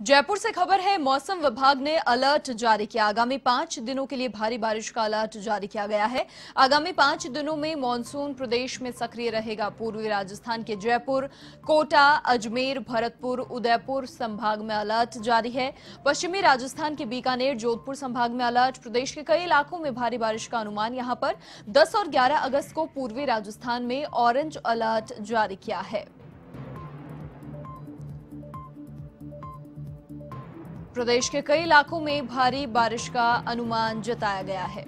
जयपुर से खबर है, मौसम विभाग ने अलर्ट जारी किया। आगामी पाँच दिनों के लिए भारी बारिश का अलर्ट जारी किया गया है। आगामी पाँच दिनों में मानसून प्रदेश में सक्रिय रहेगा। पूर्वी राजस्थान के जयपुर, कोटा, अजमेर, भरतपुर, उदयपुर संभाग में अलर्ट जारी है। पश्चिमी राजस्थान के बीकानेर, जोधपुर संभाग में अलर्ट। प्रदेश के कई इलाकों में भारी बारिश का अनुमान यहाँ पर। दस और ग्यारह अगस्त को पूर्वी राजस्थान में ऑरेंज अलर्ट जारी किया है। प्रदेश के कई इलाकों में भारी बारिश का अनुमान जताया गया है।